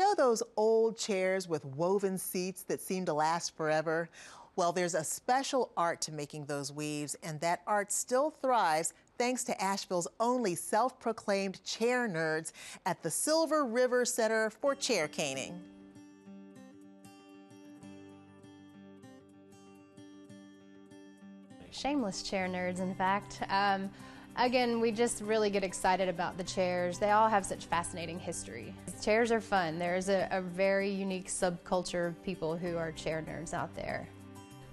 Know those old chairs with woven seats that seem to last forever? Well, there's a special art to making those weaves, and that art still thrives thanks to Asheville's only self proclaimed chair nerds at the Silver River Center for Chair Caning. Shameless chair nerds, in fact. Um, Again, we just really get excited about the chairs. They all have such fascinating history. Chairs are fun. There's a, a, very unique subculture of people who are chair nerds out there.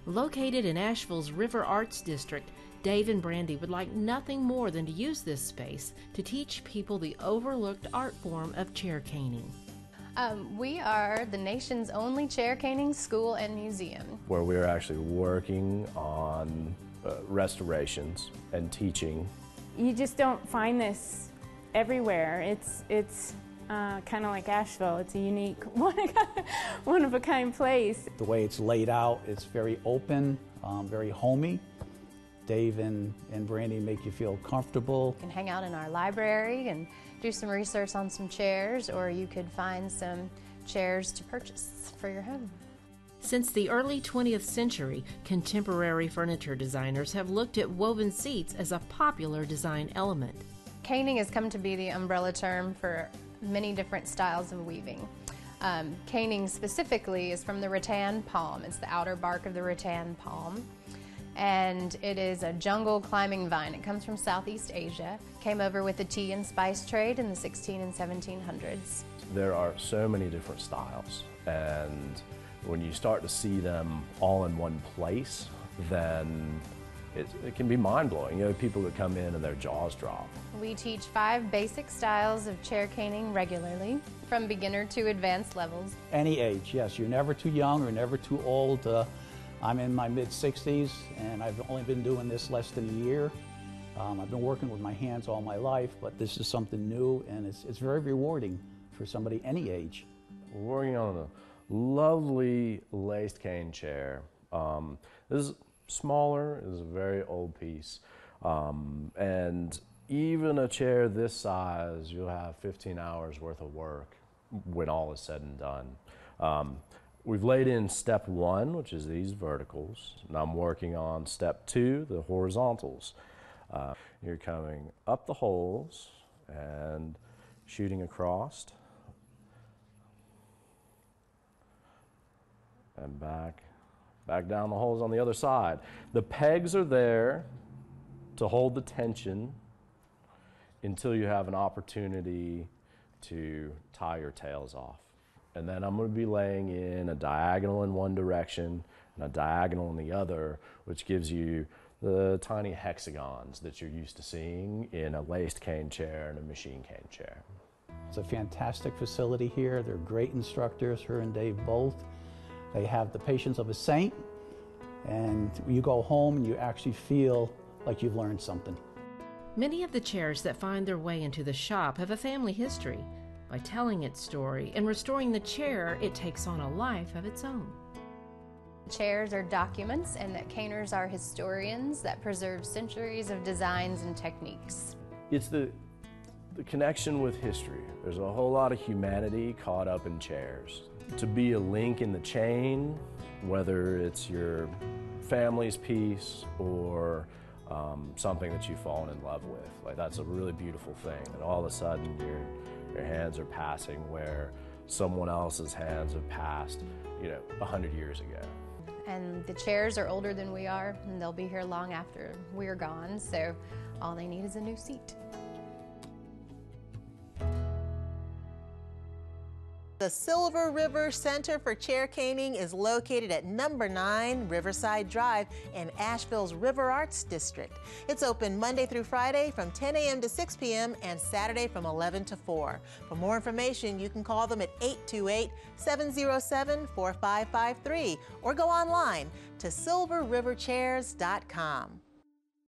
Located in Asheville's River Arts District, Dave and Brandy would like nothing more than to use this space to teach people the overlooked art form of chair caning. Um, we are the nation's only chair caning school and museum. Where we're actually working on uh, restorations and teaching you just don't find this everywhere. It's it's uh, kind of like Asheville. It's a unique, one, one of a kind place. The way it's laid out, it's very open, um, very homey. Dave and, and Brandy make you feel comfortable. You can hang out in our library and do some research on some chairs, or you could find some chairs to purchase for your home. Since the early 20th century, contemporary furniture designers have looked at woven seats as a popular design element. Caning has come to be the umbrella term for many different styles of weaving. Um, caning specifically is from the rattan palm. It's the outer bark of the rattan palm. And it is a jungle climbing vine. It comes from Southeast Asia. Came over with the tea and spice trade in the 16 and 1700s. There are so many different styles and when you start to see them all in one place, then it, it, can be mind-blowing. You know, people that come in and their jaws drop. We teach five basic styles of chair caning regularly, from beginner to advanced levels. Any age, yes. You're never too young or never too old. Uh, I'm in my mid-60s, and I've only been doing this less than a year. Um, I've been working with my hands all my life, but this is something new, and it's, it's very rewarding for somebody any age. We're working on a lovely laced cane chair. Um, this is smaller, it is a very old piece. Um, and even a chair this size, you'll have 15 hours worth of work when all is said and done. Um, we've laid in step one, which is these verticals, and I'm working on step two, the horizontals. Uh, you're coming up the holes and shooting across and back, back down the holes on the other side. The pegs are there to hold the tension until you have an opportunity to tie your tails off. And then I'm going to be laying in a diagonal in one direction and a diagonal in the other, which gives you the tiny hexagons that you're used to seeing in a laced cane chair and a machine cane chair. It's a fantastic facility here. They're great instructors, her and Dave both. They have the patience of a saint, and you go home and you actually feel like you've learned something. Many of the chairs that find their way into the shop have a family history. By telling its story and restoring the chair, it takes on a life of its own. Chairs are documents, and that caners are historians that preserve centuries of designs and techniques. It's the, the connection with history. There's a whole lot of humanity caught up in chairs to be a link in the chain, whether it's your family's piece or um, something that you've fallen in love with. Like that's a really beautiful thing. And all of a sudden your, your hands are passing where someone else's hands have passed, you know, a hundred years ago. And the chairs are older than we are, and they'll be here long after we're gone, so all they need is a new seat. The Silver River Center for Chair Caning is located at number 9 Riverside Drive in Asheville's River Arts District. It's open Monday through Friday from 10 a.m. to 6 p.m. and Saturday from 11 to 4. For more information, you can call them at 828 707 4553 or go online to silverriverchairs.com.